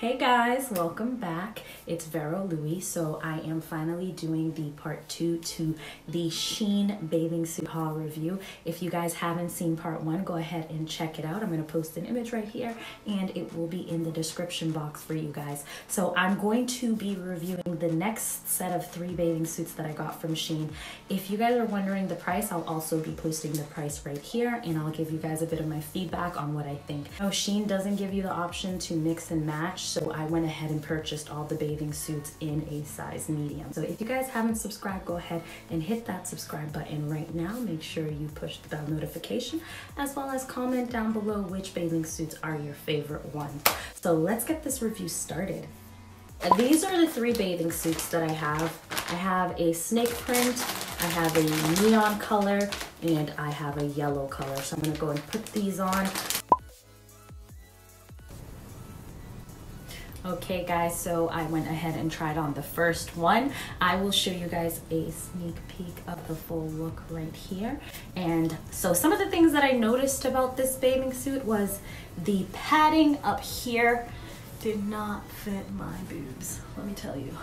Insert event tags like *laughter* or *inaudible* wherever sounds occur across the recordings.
Hey guys, welcome back. It's Vero Loui. So I am finally doing the part two to the Shein bathing suit haul review. If you guys haven't seen part one, go ahead and check it out. I'm gonna post an image right here and it will be in the description box for you guys. So I'm going to be reviewing the next set of three bathing suits that I got from Shein. If you guys are wondering the price, I'll also be posting the price right here and I'll give you guys a bit of my feedback on what I think. Now Shein doesn't give you the option to mix and match so I went ahead and purchased all the bathing suits in a size medium. So if you guys haven't subscribed, go ahead and hit that subscribe button right now. Make sure you push the bell notification as well as comment down below which bathing suits are your favorite ones. So let's get this review started. These are the three bathing suits that I have. I have a snake print, I have a neon color, and I have a yellow color. So I'm gonna go and put these on. Okay guys, so I went ahead and tried on the first one. I will show you guys a sneak peek of the full look right here. And so some of the things that I noticed about this bathing suit was the padding up here did not fit my boobs, let me tell you. *laughs*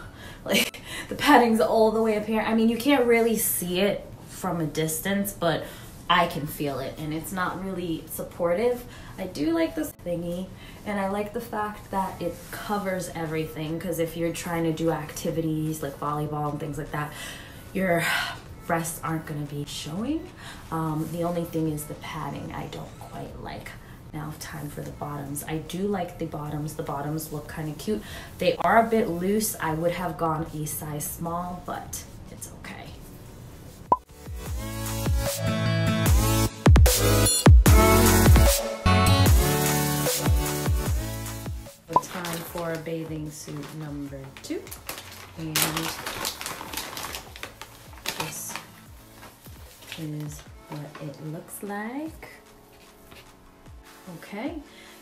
Like the padding's all the way up here. I mean, you can't really see it from a distance, but I can feel it and it's not really supportive. I do like this thingy and I like the fact that it covers everything because if you're trying to do activities like volleyball and things like that, your breasts aren't going to be showing. Um, the only thing is the padding I don't quite like. Now time for the bottoms. I do like the bottoms. The bottoms look kind of cute. They are a bit loose. I would have gone a size small, but Time for bathing suit number two. And this is what it looks like. Okay,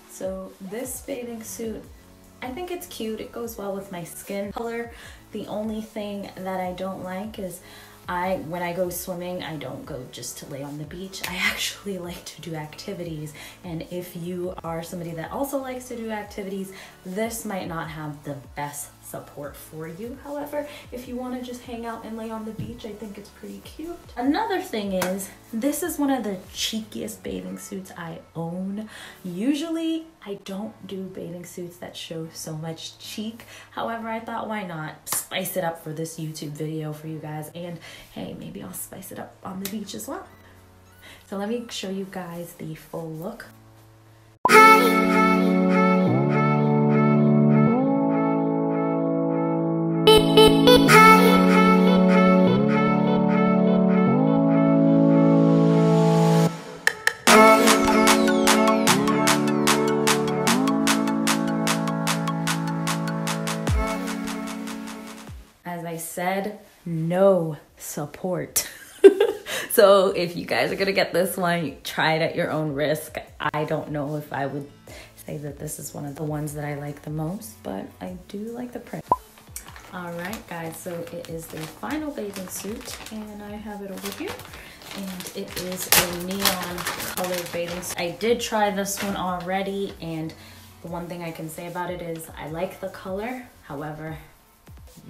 so this bathing suit, I think it's cute. It goes well with my skin color. The only thing that I don't like is I when I go swimming, I don't go just to lay on the beach. I actually *laughs* like to do activities. And if you are somebody that also likes to do activities, this might not have the best support for you. However, if you want to just hang out and lay on the beach, I think it's pretty cute. Another thing is, this is one of the cheekiest bathing suits I own. Usually, I don't do bathing suits that show so much cheek. However, I thought why not spice it up for this YouTube video for you guys. And hey, maybe I'll spice it up on the beach as well. So let me show you guys the full look. As I said, no support. *laughs* so if you guys are gonna get this one, try it at your own risk. I don't know if I would say that this is one of the ones that I like the most, but I do like the print. All right, guys, so it is the final bathing suit, and I have it over here. And it is a neon colored bathing suit. I did try this one already, and the one thing I can say about it is I like the color. However,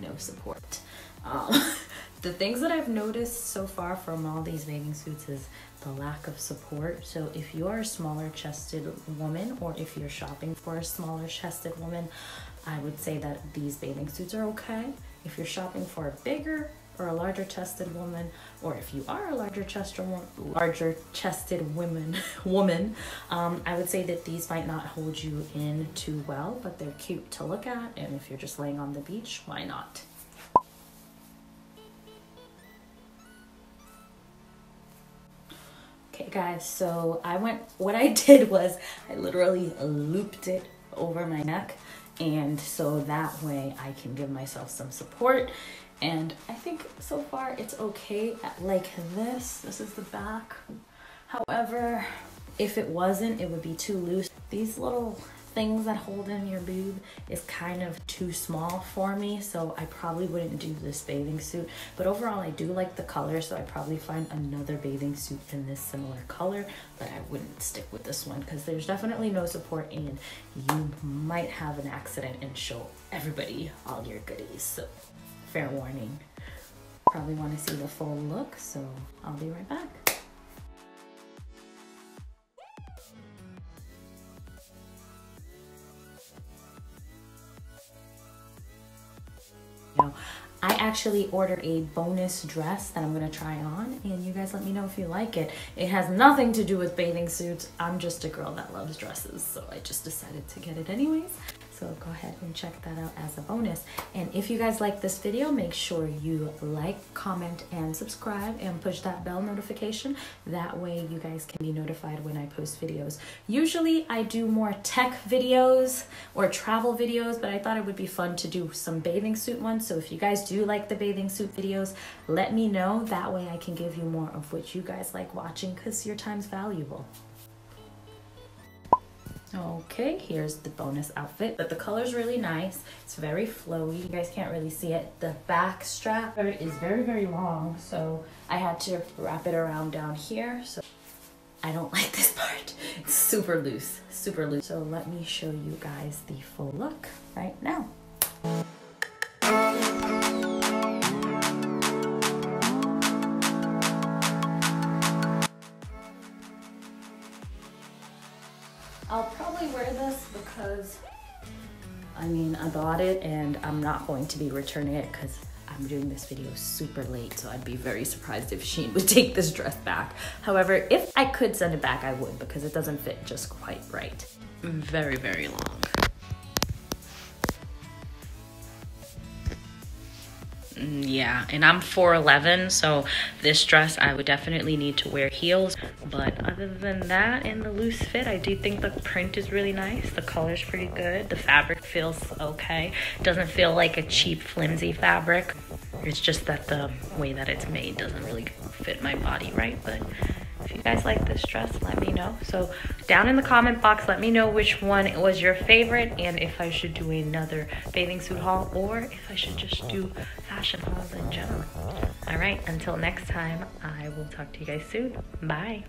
no support. Um, *laughs* the things that I've noticed so far from all these bathing suits is the lack of support. So if you're a smaller chested woman or if you're shopping for a smaller chested woman, I would say that these bathing suits are okay. If you're shopping for a bigger or a larger chested woman, or if you are a larger chested larger chested woman *laughs* woman, um, I would say that these might not hold you in too well, but they're cute to look at. And if you're just laying on the beach, why not? Okay guys, so I went, what I *laughs* did was I literally looped it over my neck and so that way I can give myself some support and I think so far it's okay like this. This is the back. However, if it wasn't, it would be too loose. These little things that hold in your boob is kind of too small for me, so I probably wouldn't do this bathing suit. But overall, I do like the color, so I probably find another bathing suit in this similar color, but I wouldn't stick with this one because there's definitely no support and you might have an accident and show everybody all your goodies. So fair warning. Probably want to see the full look, so I'll be right back. I actually ordered a bonus dress that I'm gonna try on and you guys let me know if you like it. It has nothing to do with bathing suits. I'm just a girl that loves dresses, so I just decided to get it anyways. So go ahead and check that out as a bonus. And if you guys like this video, make sure you like, comment, and subscribe and push that bell notification. That way you guys can be notified when I post videos. Usually I do more tech videos or travel videos, but I thought it would be fun to do some bathing suit ones. So if you guys do like the bathing suit videos, let me know. That way I can give you more of what you guys like watching because your time's valuable. Okay, here's the bonus outfit. But the color's really nice. It's very flowy. You guys can't really see it. The back strap is very, very long. So I had to wrap it around down here. So I don't *laughs* like this part. It's super loose, super loose. So let me show you guys the full look right now. This because I mean, I bought it and I'm not going to be returning it because I'm doing this video super late, so I'd be very surprised if Shein would *laughs* take this dress back. However, if I could send it back, I would because it doesn't fit just quite right. Very, very long. Mm, yeah, and I'm 4'11", so this dress I would definitely need to wear heels. But other than that, in the loose fit, I do think the print is really nice. The color is pretty good. The fabric feels okay. Doesn't feel like a cheap, flimsy fabric. It's just that the way that it's made doesn't really fit my body right, but if you guys like this dress, let me know. So down in the comment box, let me know which one was your favorite and if I should do another bathing suit haul or if I should just do fashion hauls in general. All right, until next time, I will talk to you guys soon. Bye.